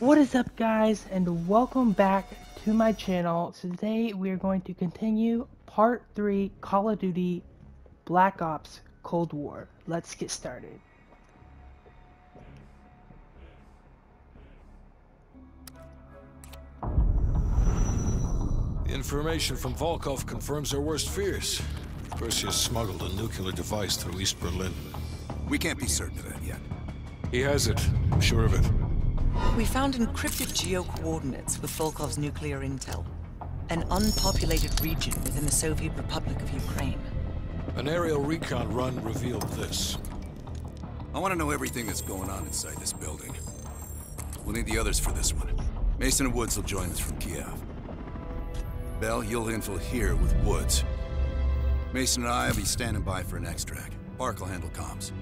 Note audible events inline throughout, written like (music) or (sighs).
What is up guys and welcome back to my channel. Today we are going to continue part 3 Call of Duty Black Ops Cold War. Let's get started. The information from Volkov confirms our worst fears. Perseus smuggled a nuclear device through East Berlin. We can't be certain of that yet. He has it. I'm sure of it. We found encrypted geo-coordinates with Volkov's nuclear intel. An unpopulated region within the Soviet Republic of Ukraine. An aerial recon run revealed this. I want to know everything that's going on inside this building. We'll need the others for this one. Mason and Woods will join us from Kiev. Bell, you'll infill here with Woods. Mason and I will be standing by for an extract. Park will handle comms.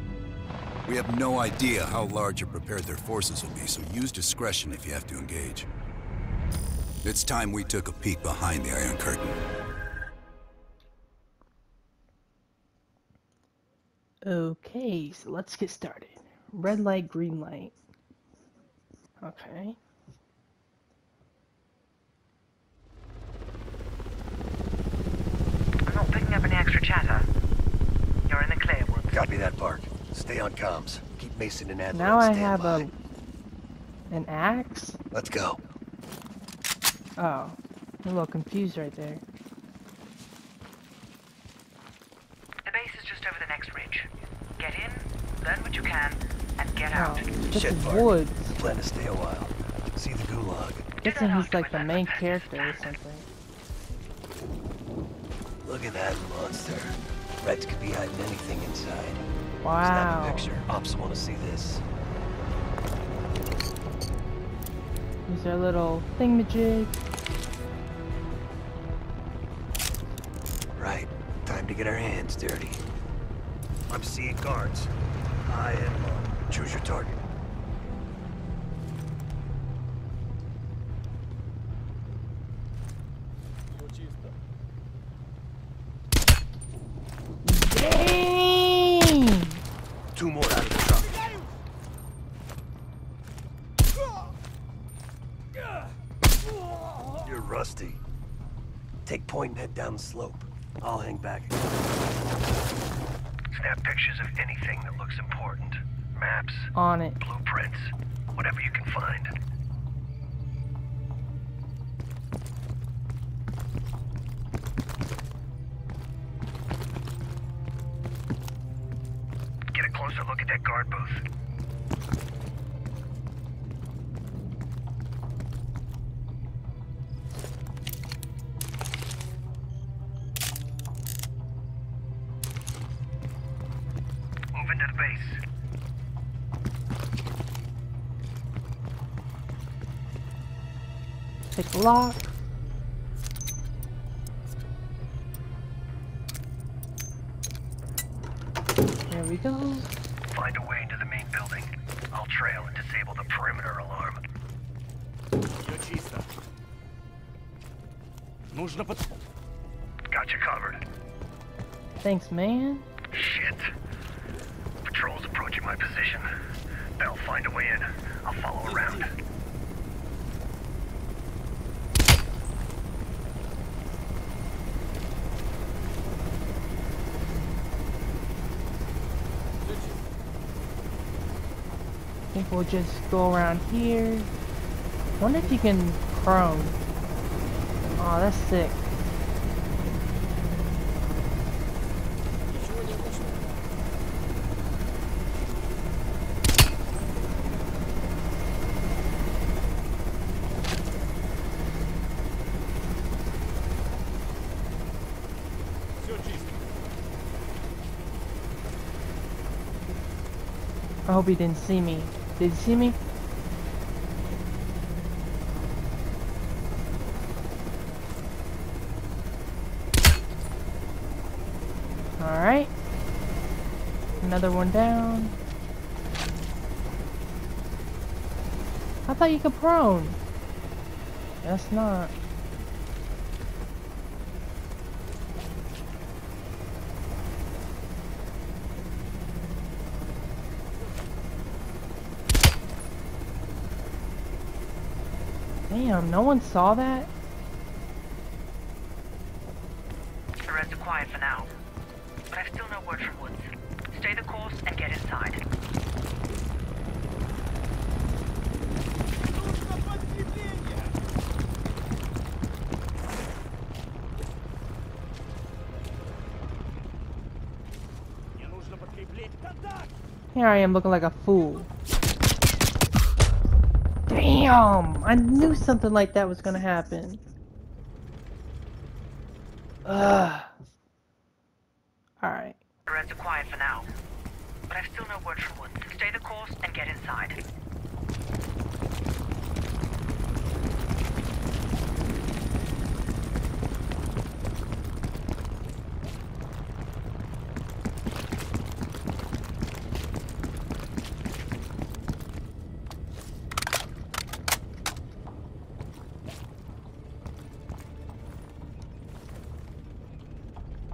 We have no idea how large or prepared their forces will be, so use discretion if you have to engage. It's time we took a peek behind the Iron Curtain. Okay, so let's get started. Red light, green light. Okay. I'm not picking up any extra chatter. You're in the clear, Woods. Copy that, Park. Stay on comms. Keep Mason and Adler Now on I have standby. a an axe. Let's go. Oh, I'm a little confused right there. The base is just over the next ridge. Get in, learn what you can, and get Oh, out. this Shit, is Park. Woods. Plan to stay a while. See the gulag. Guessing he's like the main character or something. Look at that monster. Reds could be hiding anything inside. Snap a Wow. picture. Ops want to see this. These are little thingamajig. Right. Time to get our hands dirty. I'm seeing guards. I am. low. Choose your target. Dang! Two more out of the truck. You're rusty. Take point and head down the slope. Pick lock. There we go. Find a way into the main building. I'll trail and disable the perimeter alarm. Нужно под... Got you covered. Thanks, man. Shit. Patrol's approaching my position. Bell, find a way in. I'll follow around. think we'll just go around here. wonder if you can chrome. Oh, that's sick. I hope he didn't see me. Did you see me? Alright. Another one down. I thought you could prone. That's not. Damn, no one saw that? The rest are quiet for now. But I've still no word from Woods. Stay the course and get inside. Here I am looking like a fool. Damn! I knew something like that was gonna happen. Ugh. Alright. The rest are quiet for now. But I've still no word from Woods. Stay the course and get inside.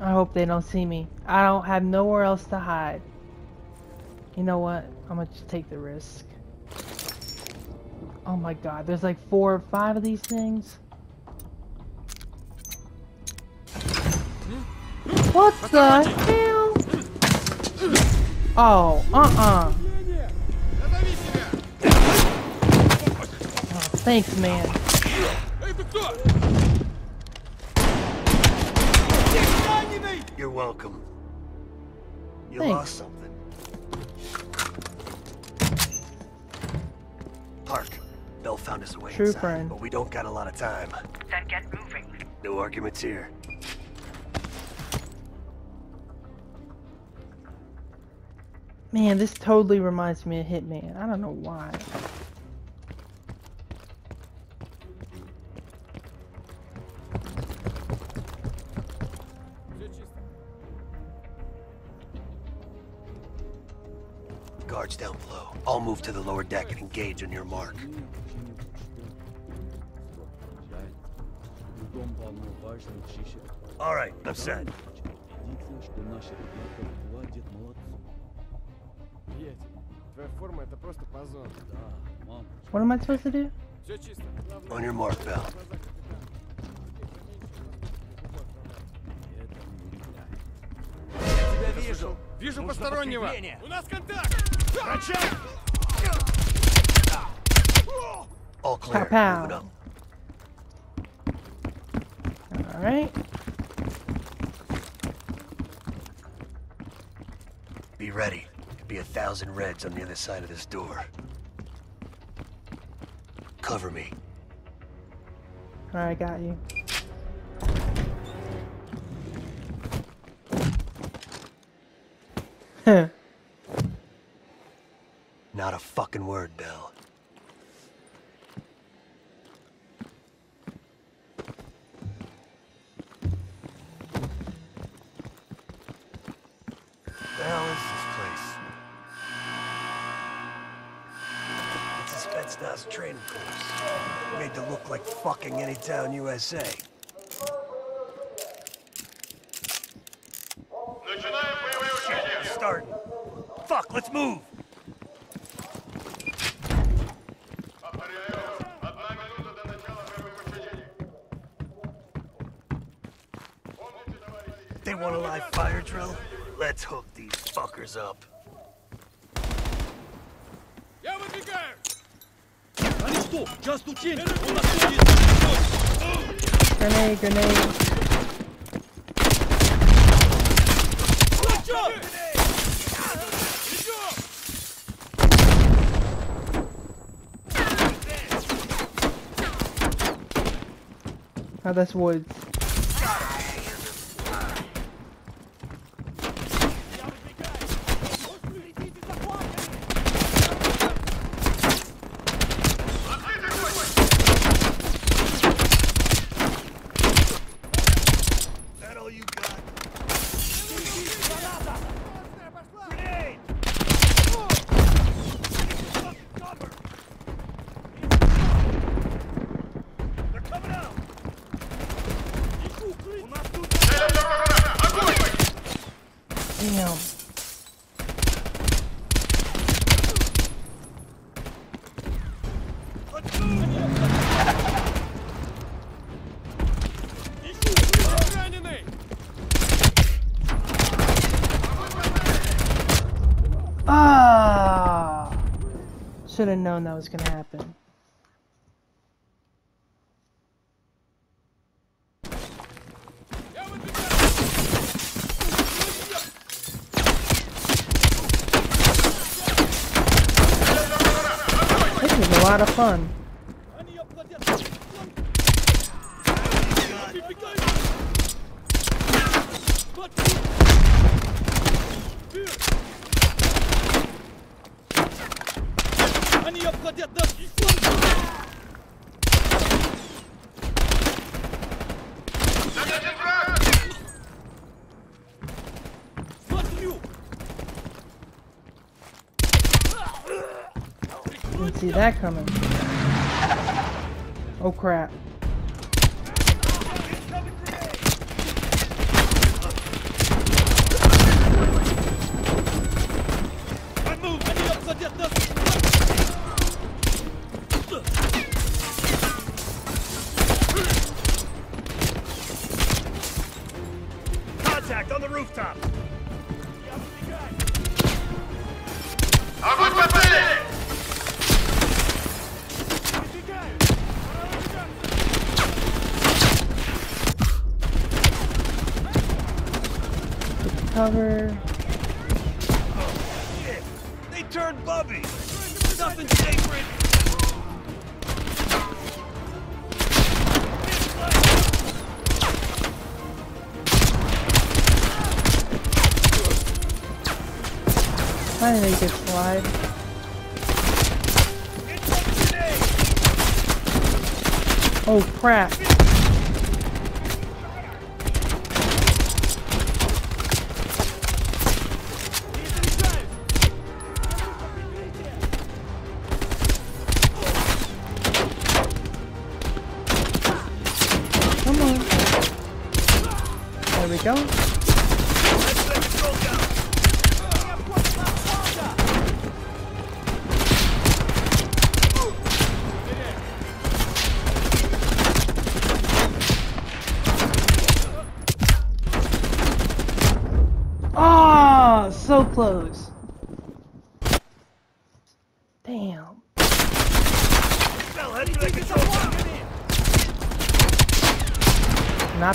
I hope they don't see me. I don't have nowhere else to hide. You know what? I'm gonna just take the risk. Oh my god, there's like four or five of these things. What the hell? Oh, uh-uh. Oh, thanks, man. You're welcome. You Thanks. lost something. Park. Bell found us a way True inside, friend. but we don't got a lot of time. Then get moving. No arguments here. Man, this totally reminds me of Hitman. I don't know why. Guards down below. I'll move to the lower deck and engage on your mark. Кругом полно важных шишек. All right, I'm set. Убедиться, что наши ребята руководят молодцом. Приятель, твоя форма это просто позор. Да, мам, What am I supposed to do? Все чисто. Главное, On your mark, Bell. глаза капитана. это не удивляет. Тебя вижу. Вижу постороннего. У нас контакт. Врача! All clear. Pow, Moving up. Alright. Be ready. Could be a thousand reds on the other side of this door. Cover me. Alright, got you. Not a fucking word, Bell. The hell is this place? It's a Spetsnaz training course. Made to look like fucking Anytown, USA. Shit, starting. Fuck, let's move! They want a live fire drill? Let's hook these fuckers up. Я выдвигаю. Аристо, just to change. Он находится. Grenade, grenade. Oh, that's woods. That all you got? They're coming out. should have known that was gonna happen. That coming. Cover. They turned Bubby. Nothing sacred. Why did they just slide? Oh crap.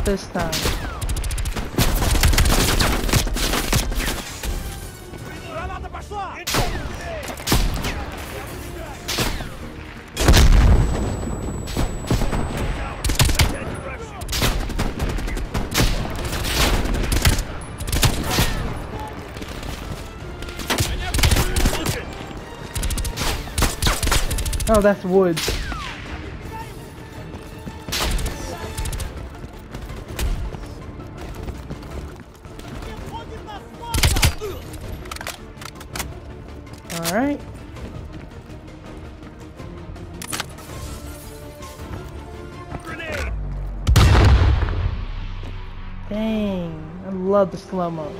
this time. Oh, that's wood. Dang. Love the slow-mo.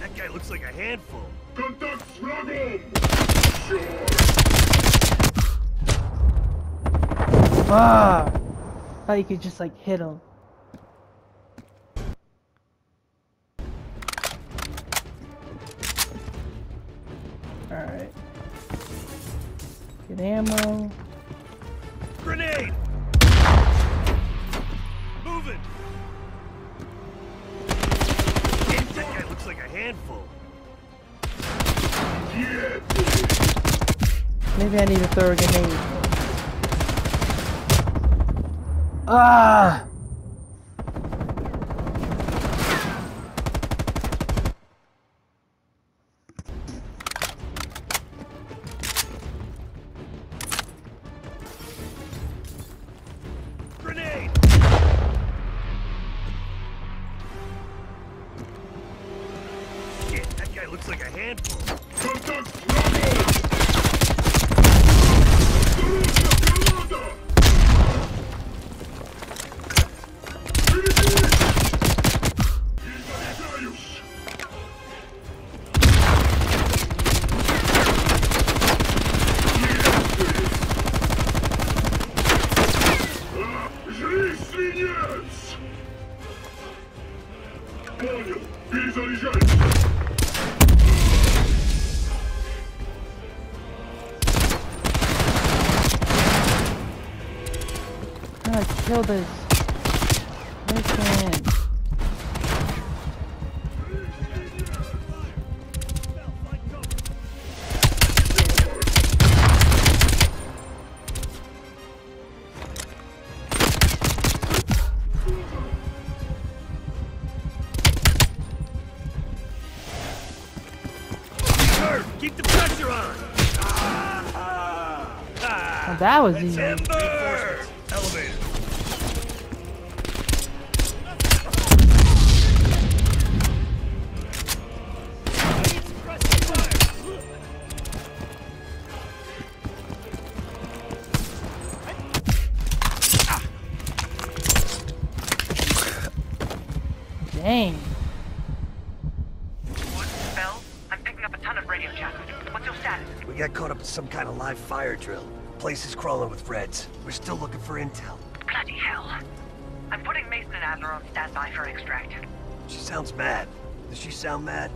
That guy looks like a handful. Ah! I thought you could just like hit him. Throw grenade. Ah! That guy looks like a handful. That was easy. Timber! Elevator. Dang. Bell, I'm picking up a ton of radio chatter. What's your status? We got caught up in some kind of live fire drill place is crawling with Reds. We're still looking for intel. Bloody hell. I'm putting Mason and Adler on standby for extract. She sounds mad. Does she sound mad?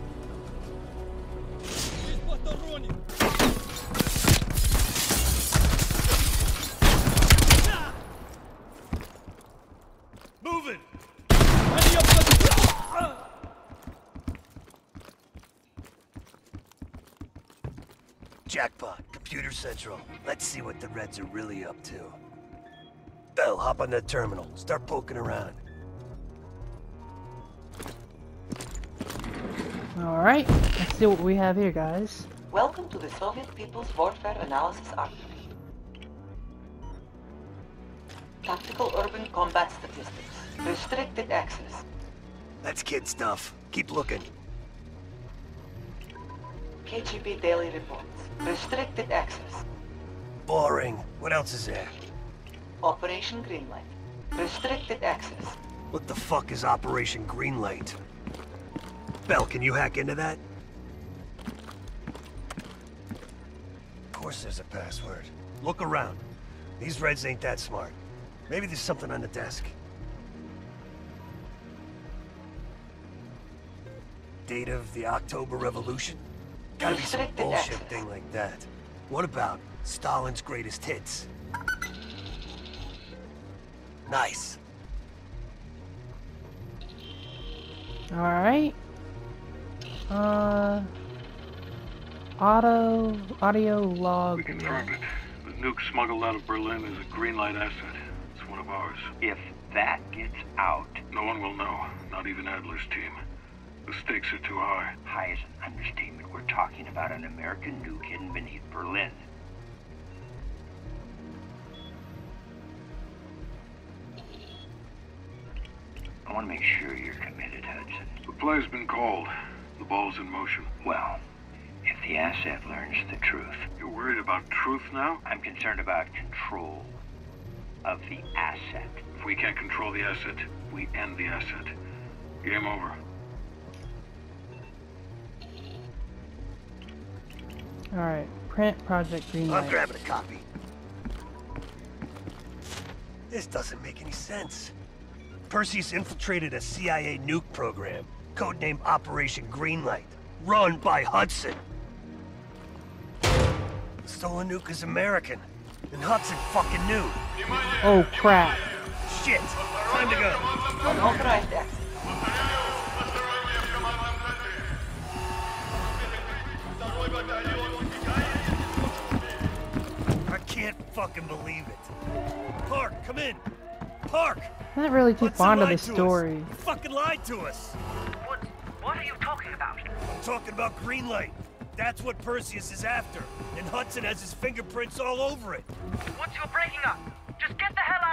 Moving! Jackpot. Computer Central. Let's see what the Reds are really up to. Bell, hop on that terminal. Start poking around. Alright, let's see what we have here, guys. Welcome to the Soviet People's Warfare Analysis Archive. Tactical Urban Combat Statistics. Restricted access. That's kid stuff. Keep looking. KGB Daily Reports. Restricted access. Boring. What else is there? Operation Greenlight. Restricted access. What the fuck is Operation Greenlight? Bell, can you hack into that? Of course there's a password. Look around. These Reds ain't that smart. Maybe there's something on the desk. Date of the October Revolution? Gotta be some bullshit thing like that. What about Stalin's greatest hits? Nice. Alright. Uh. Auto. Audio log. We confirmed it. The nuke smuggled out of Berlin is a green light asset. It's one of ours. If that gets out, No one will know, not even Adler's team. The stakes are too high. high is an understatement. We're talking about an American nuke hidden beneath Berlin. I want to make sure you're committed, Hudson. The play's been called. The ball's in motion. Well, if the asset learns the truth, You're worried about truth now? I'm concerned about control of the asset. If we can't control the asset, we end the asset. Game over. Alright. Print Project Green I'm grabbing a copy. This doesn't make any sense. Perseus infiltrated a CIA nuke program, codenamed Operation Greenlight, run by Hudson. The stolen nuke is American, and Hudson fucking knew. Oh crap. Shit! Time to go. Fucking believe it. Park, come in. Park! I'm not really too fond of lied this to us. story. He fucking lied to us. Woods, what are you talking about? I'm talking about Greenlight. That's what Perseus is after. And Hudson has his fingerprints all over it. Woods, you're breaking up. Just get the hell out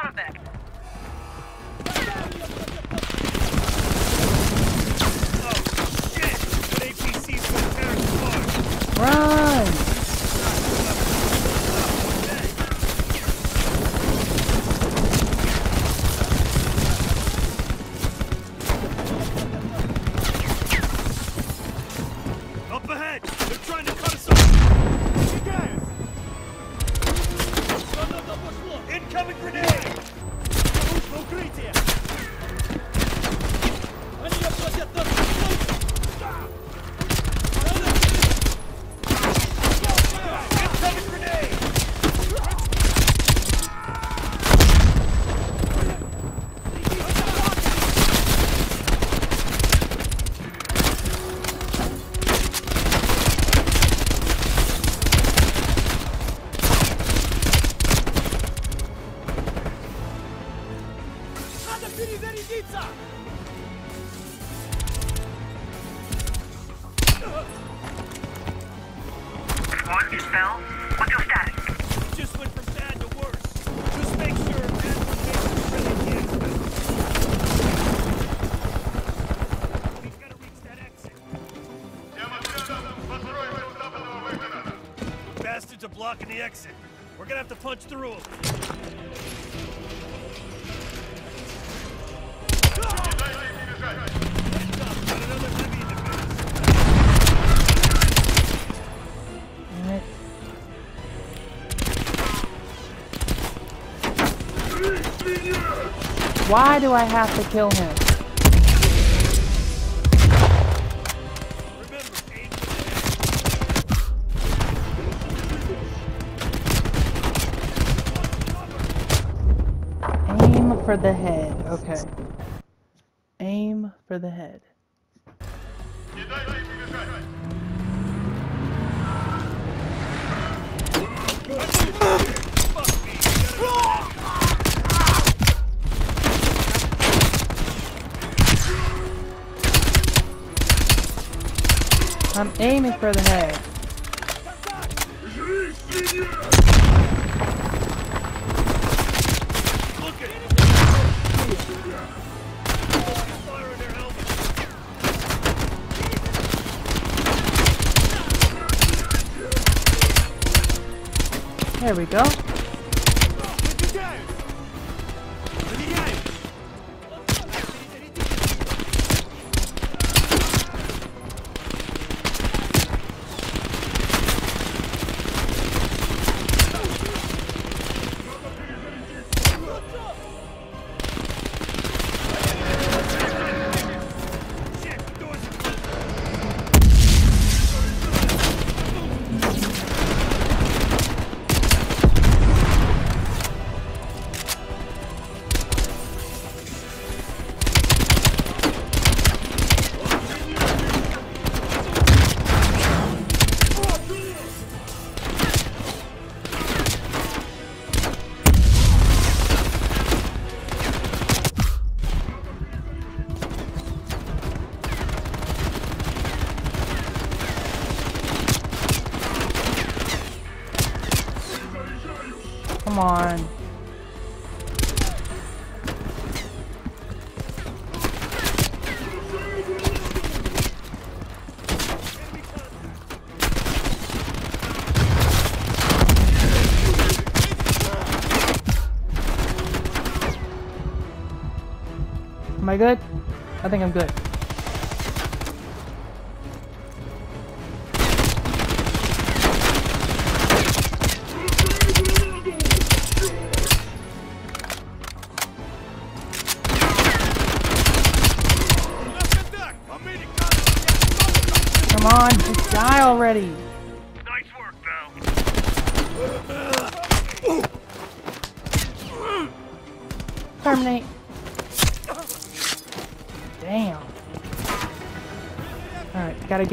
blocking the exit. We're gonna have to punch through them. Why do I have to kill him? for the head. Okay. Aim for the head. I'm aiming for the head. There we go. I good? I think I'm good.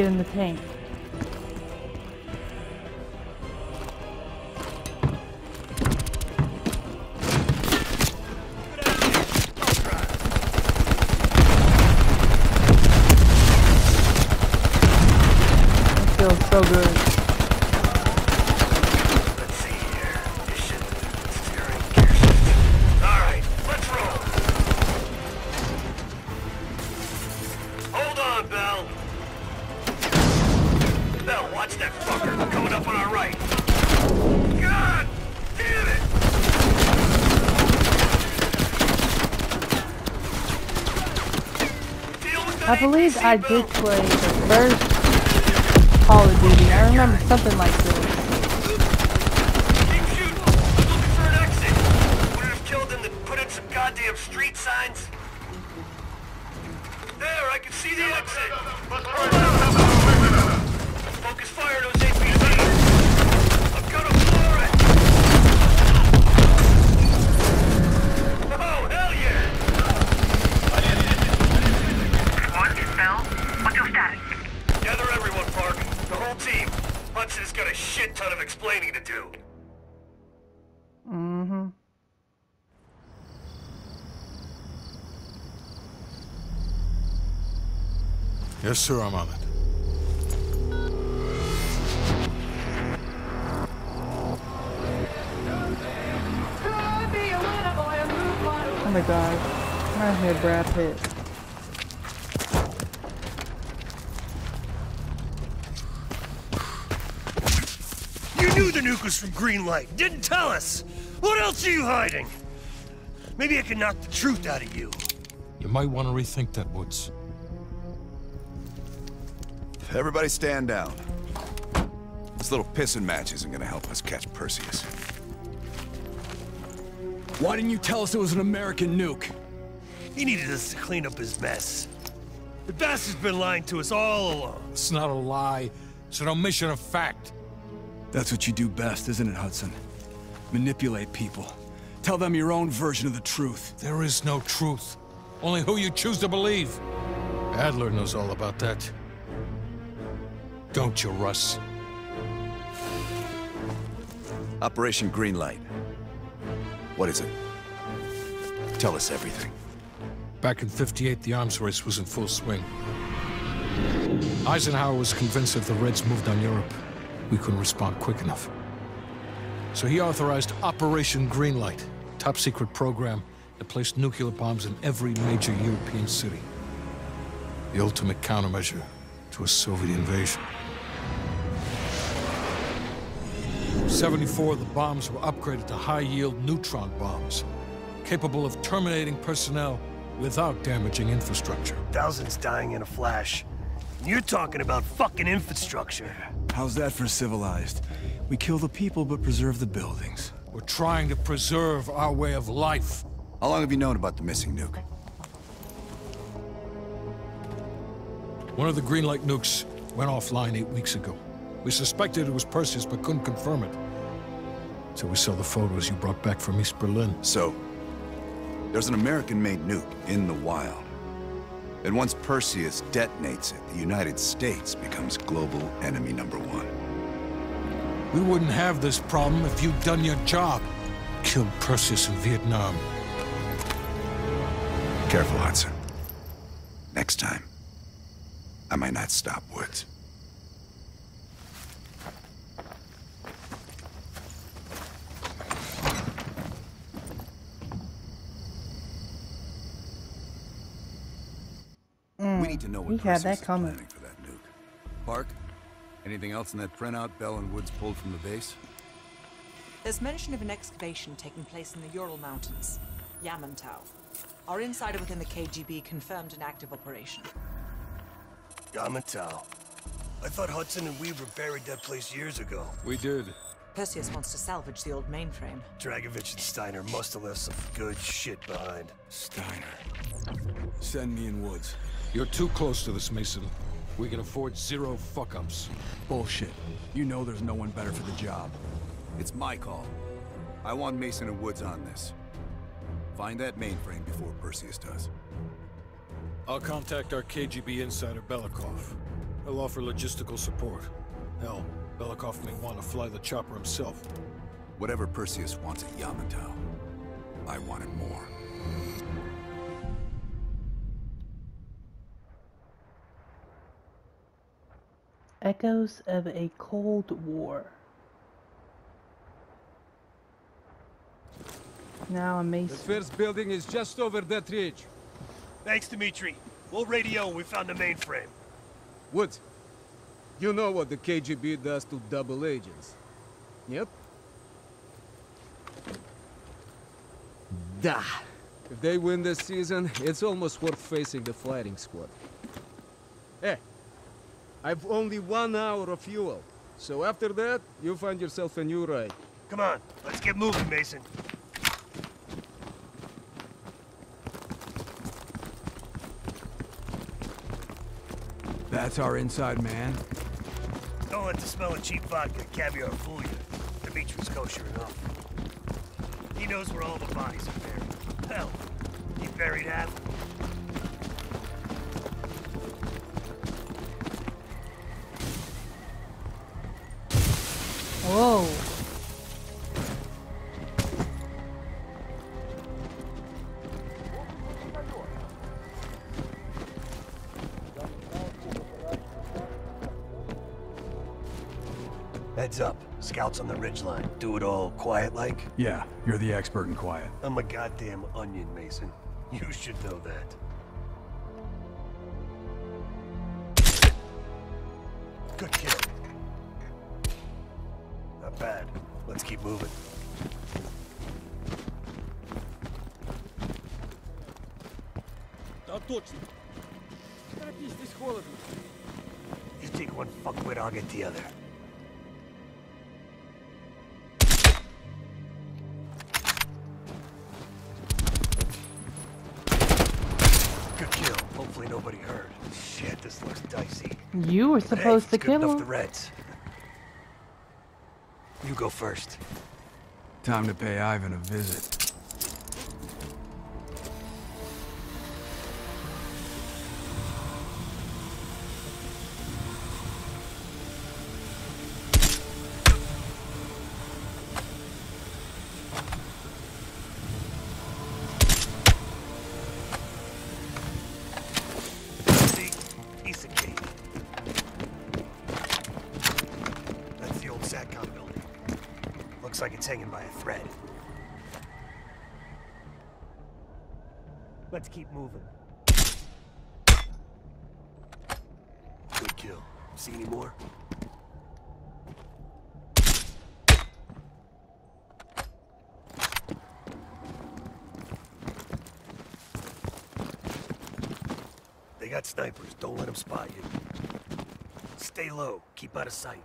get in the tank. That feels so good. believe I did play the first Call of Duty. I remember something like this. Yes, sir, I'm on it. Oh my god. Reminds me of Brad Pitt. You knew the nuke was from Greenlight. Didn't tell us. What else are you hiding? Maybe I can knock the truth out of you. You might want to rethink that, Woods. Everybody stand down. This little pissing match isn't gonna help us catch Perseus. Why didn't you tell us it was an American nuke? He needed us to clean up his mess. The bastard's been lying to us all along. It's not a lie. It's an omission of fact. That's what you do best, isn't it, Hudson? Manipulate people. Tell them your own version of the truth. There is no truth. Only who you choose to believe. Adler knows all about that. Don't you, Russ? Operation Greenlight. What is it? Tell us everything. Back in 58, the arms race was in full swing. Eisenhower was convinced if the Reds moved on Europe, we couldn't respond quick enough. So he authorized Operation Greenlight, top secret program that placed nuclear bombs in every major European city. The ultimate countermeasure to a Soviet invasion. 74 of the bombs were upgraded to high-yield neutron bombs, capable of terminating personnel without damaging infrastructure. Thousands dying in a flash. You're talking about fucking infrastructure. How's that for civilized? We kill the people but preserve the buildings. We're trying to preserve our way of life. How long have you known about the missing nuke? One of the Greenlight nukes went offline eight weeks ago. We suspected it was Perseus, but couldn't confirm it. So we saw the photos you brought back from East Berlin. So, there's an American-made nuke in the wild. And once Perseus detonates it, the United States becomes global enemy number one. We wouldn't have this problem if you'd done your job. Killed Perseus in Vietnam. Careful, Hudson. Next time, I might not stop Woods. Mm, we need to know what he had Perseus that is coming. planning for that nuke. Park, anything else in that printout Bell and Woods pulled from the base? There's mention of an excavation taking place in the Ural Mountains, Yamantau. Our insider within the KGB confirmed an active operation. Yamantau. I thought Hudson and Weaver buried that place years ago. We did. Perseus wants to salvage the old mainframe. Dragovich and Steiner must have left some good shit behind. Steiner. Send me in Woods. You're too close to this, Mason. We can afford zero fuck-ups. Bullshit. You know there's no one better for the job. It's my call. I want Mason and Woods on this. Find that mainframe before Perseus does. I'll contact our KGB insider Belikov. He'll offer logistical support. Hell, Belikov may want to fly the chopper himself. Whatever Perseus wants at Yamantau, I want it more. Echoes of a Cold War. Now I'm The first building is just over that ridge. Thanks, Dimitri. We'll radio when we found the mainframe. Woods, you know what the KGB does to double agents. Yep. Da. If they win this season, it's almost worth facing the fighting squad. Hey, I've only one hour of fuel. So after that, you find yourself a new ride. Come on, let's get moving, Mason. That's our inside man. Don't let the smell of cheap vodka caviar fool you. Dimitri's kosher enough. He knows where all the bodies are buried. Hell, he buried half. Whoa. Scouts on the ridgeline. Do it all quiet-like? Yeah, you're the expert in quiet. I'm a goddamn onion, Mason. You should know that. Good kill. Not bad. Let's keep moving. Да точно. Торопись, здесь холодно. You take one fuckwit, I'll get the other. Hopefully nobody heard. Shit, this looks dicey. You were But hey, supposed to good kill him. the Reds. You go first. Time to pay Ivan a visit. Got snipers. Don't let them spot you. Stay low. Keep out of sight.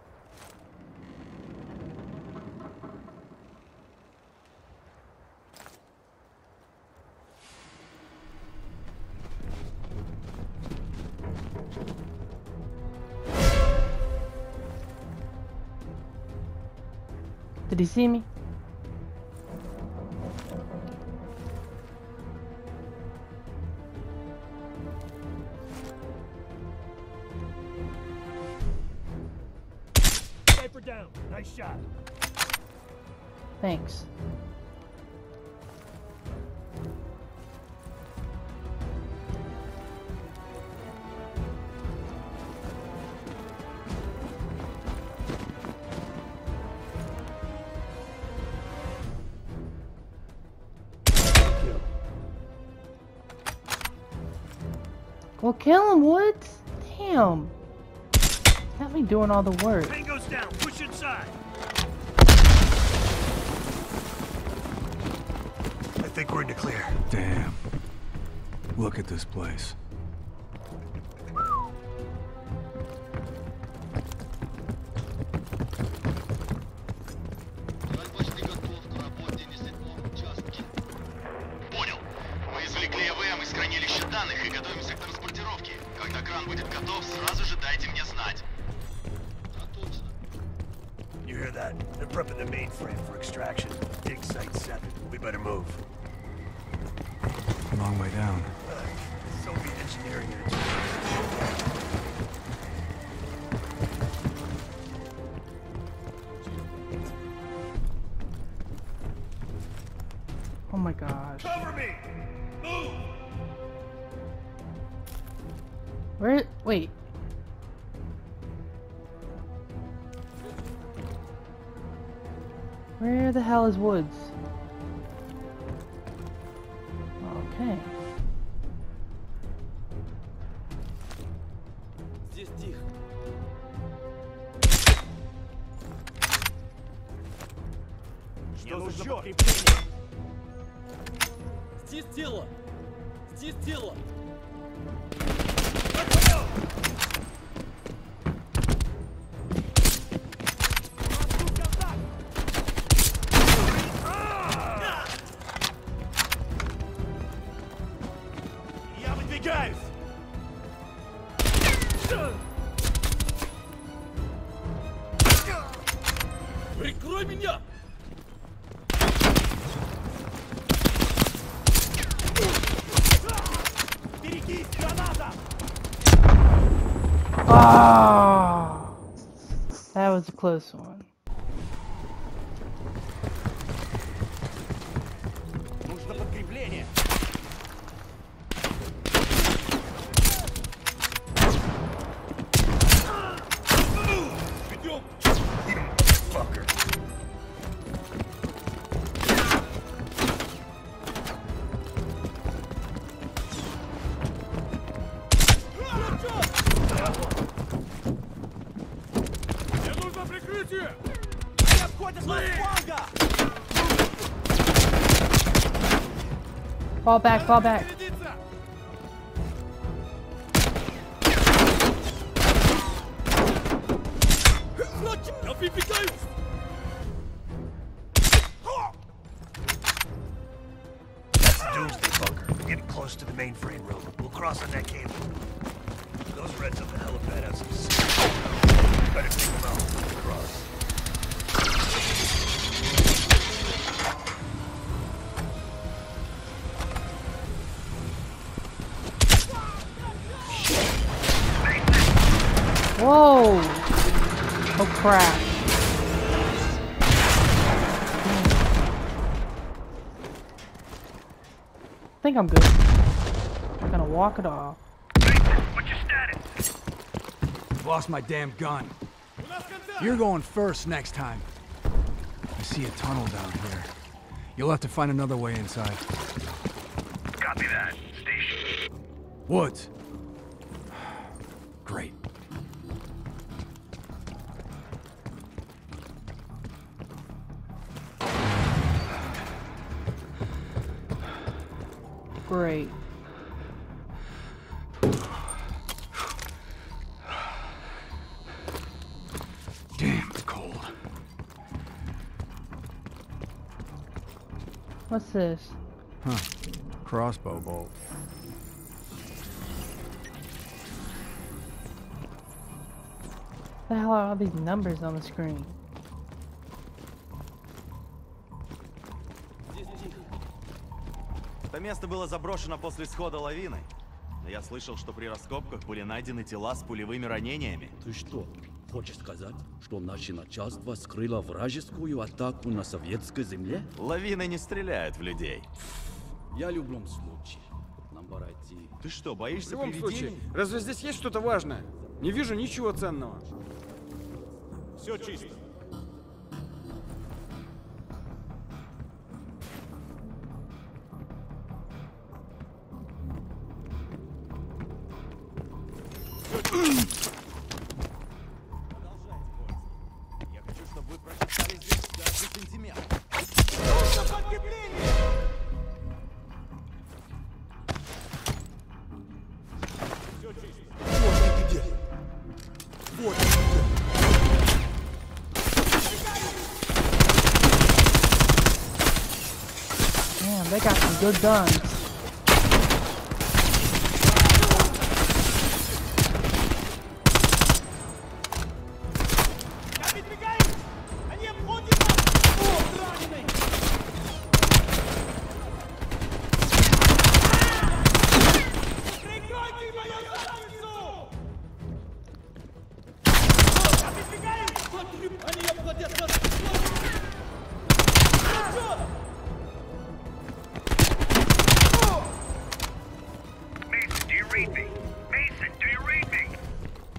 Did he see me? Thanks. Well, kill him, Woods. Damn. Got me doing all the work. The clear. Damn. Look at this place. Oh my gosh. Cover me! Move! Where? Wait. Where the hell is Woods? Close one. Fall back, fall back. Walk it off. What's your status? Lost my damn gun. You're going first next time. I see a tunnel down here. You'll have to find another way inside. Copy that. Station. Woods. What's this? Huh. Crossbow bolt. The hell are all these numbers on the screen? Это место было заброшено после схода лавины. Но я слышал, что при раскопках были найдены тела с пулевыми ранениями. Ты что, хочешь сказать, что наше начальство скрыло вражескую атаку на советской земле? Лавины не стреляют в людей. Я люблю случай. Нам пора идти. Ты что, В боишься любом случае, разве здесь есть что-то важное? Не вижу ничего ценного. Все чисто. Good guns.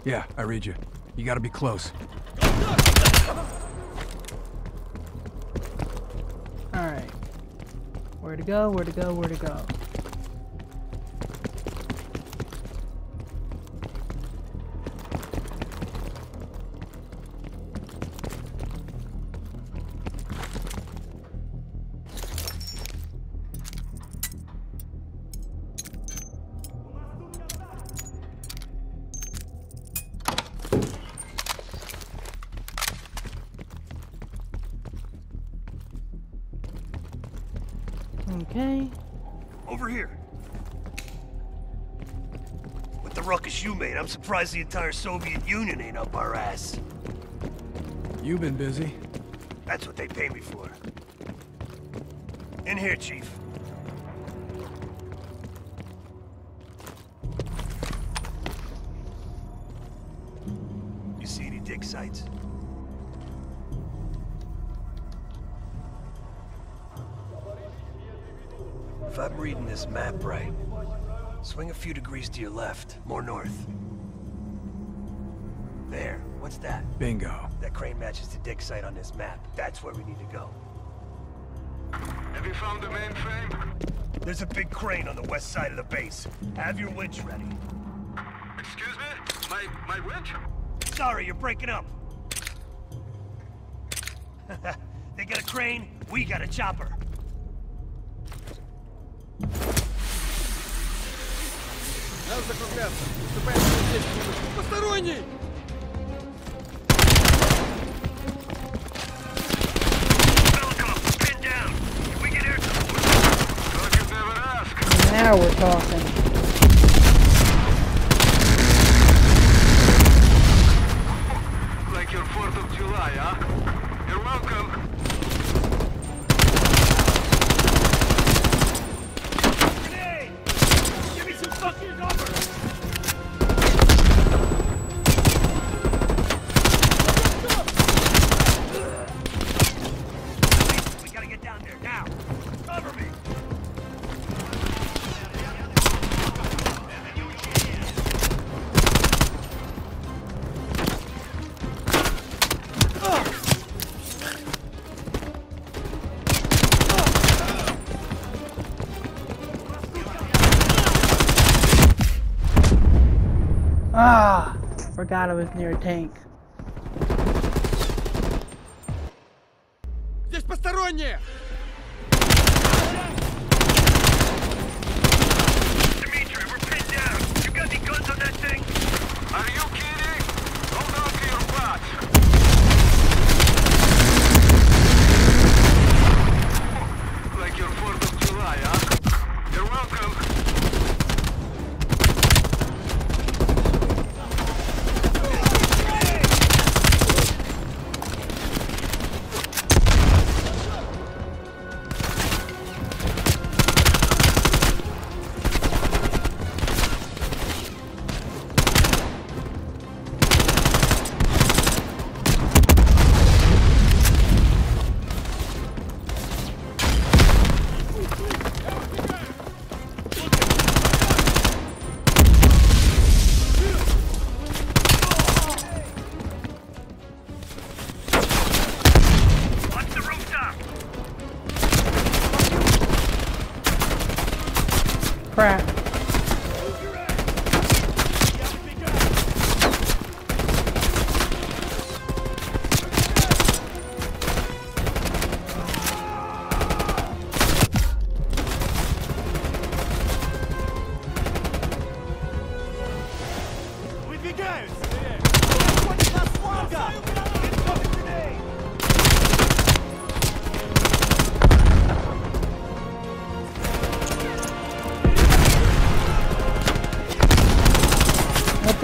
Yeah, I read you. You gotta be close. Alright. Where to go, where to go, where to go. I'm surprised the entire Soviet Union ain't up our ass. You've been busy. That's what they pay me for. In here, Chief. You see any dig sites? If I'm reading this map right, swing a few degrees to your left, more north. What's that? Bingo. That crane matches the dig site on this map. That's where we need to go. Have you found the mainframe? There's a big crane on the west side of the base. Have your winch ready. Excuse me? My, my winch? Sorry, you're breaking up. (laughs) they got a crane, we got a chopper. Посторонний! Now we're talking. forgot I was near a tank. Здесь посторонние!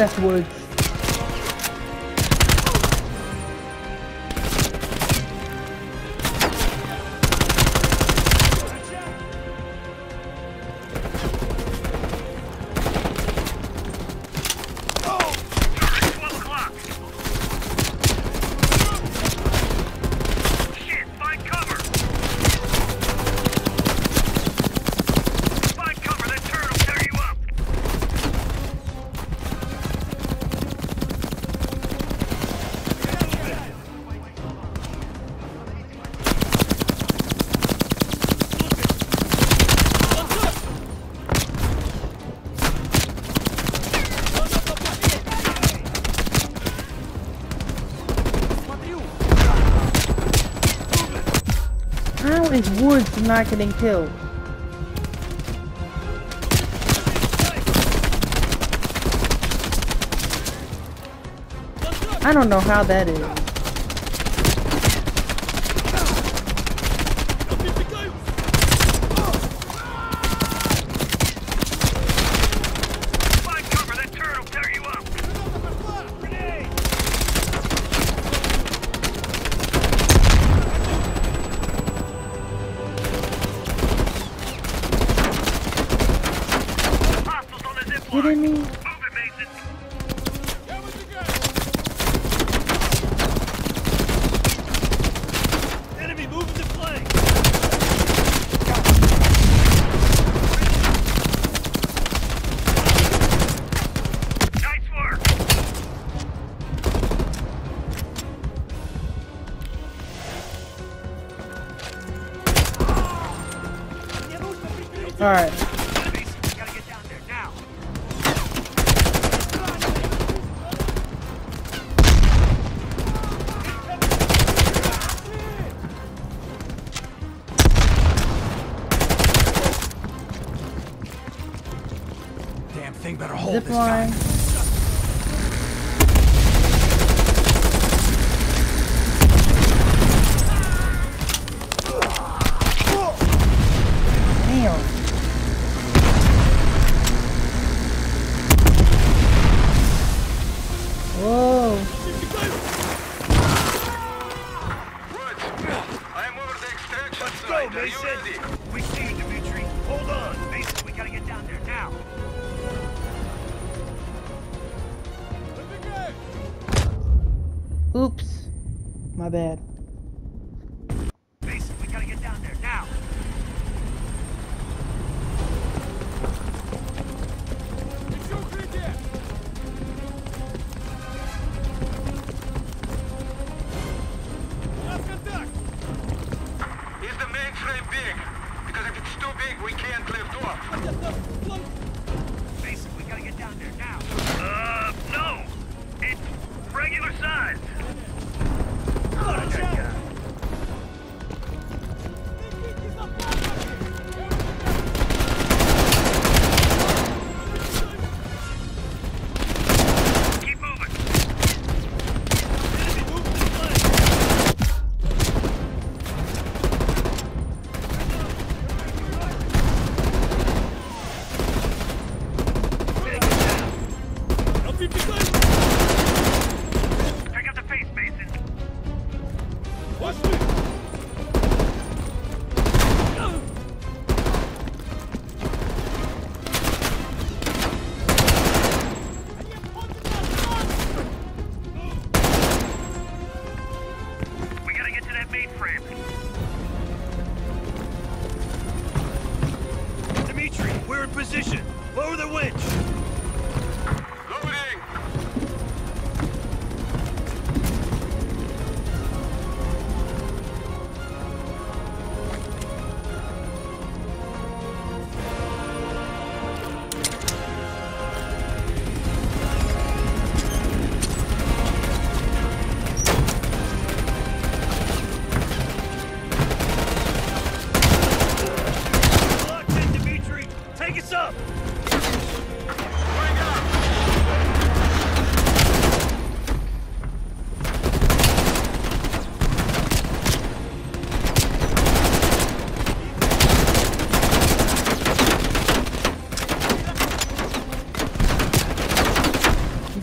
best word not getting killed. I don't know how that is. Alright.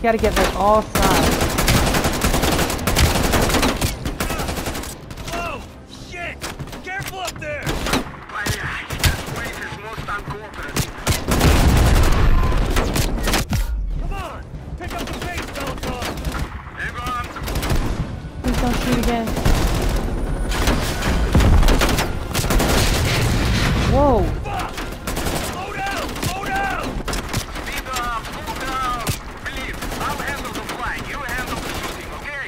You gotta get like all sides. Whoa! Shit! Careful up there! Come on! Pick up the pace, Belikov! Please don't shoot again. Whoa. Fuck! Slow down! Slow down! Speed up, cool down. Please, I'll handle the flying. You handle the shooting, okay?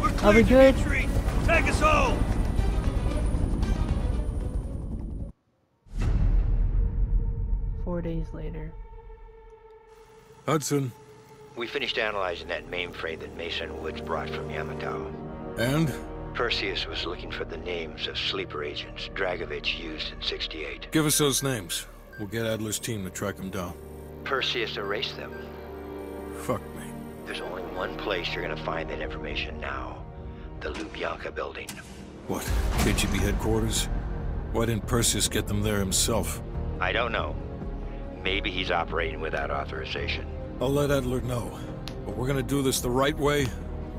We're Are we good? Dimitri! Take us home! Four days later. Hudson, We finished analyzing that mainframe that Mason Woods brought from Yamantau. and? Perseus was looking for the names of sleeper agents Dragovich used in 68. Give us those names. We'll get Adler's team to track them down. Perseus erased them. Fuck me. There's only one place you're gonna find that information now. The Lubyanka building. What? KGB headquarters? Why didn't Perseus get them there himself? I don't know. Maybe he's operating without authorization. I'll let Adler know. But we're gonna do this the right way, or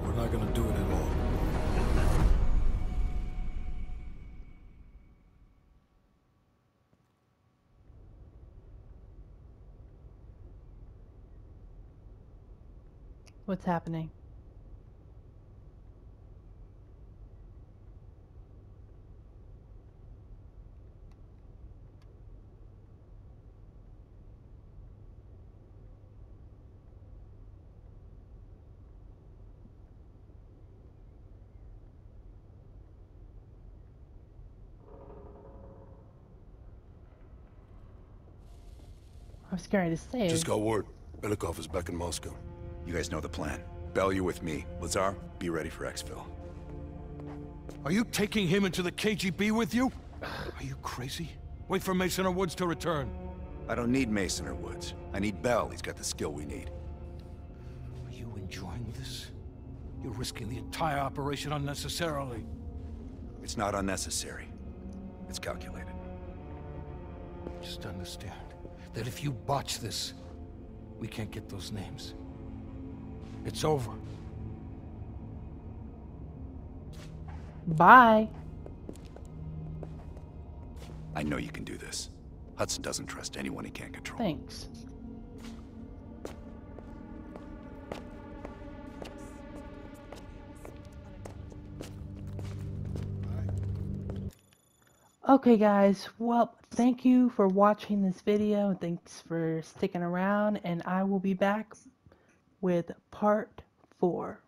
we're not gonna do it at all. What's happening? I'm scared to say. Just got word. Belikov is back in Moscow. You guys know the plan. Bell, you're with me. Lazar, be ready for exfil. Are you taking him into the KGB with you? (sighs) Are you crazy? Wait for Mason or Woods to return. I don't need Mason or Woods. I need Bell. He's got the skill we need. Are you enjoying this? You're risking the entire operation unnecessarily. It's not unnecessary. It's calculated. Just understand that if you botch this, we can't get those names. It's over. Bye. I know you can do this. Hudson doesn't trust anyone he can't control. Thanks. Okay guys, well, thank you for watching this video. Thanks for sticking around and I will be back with part 4.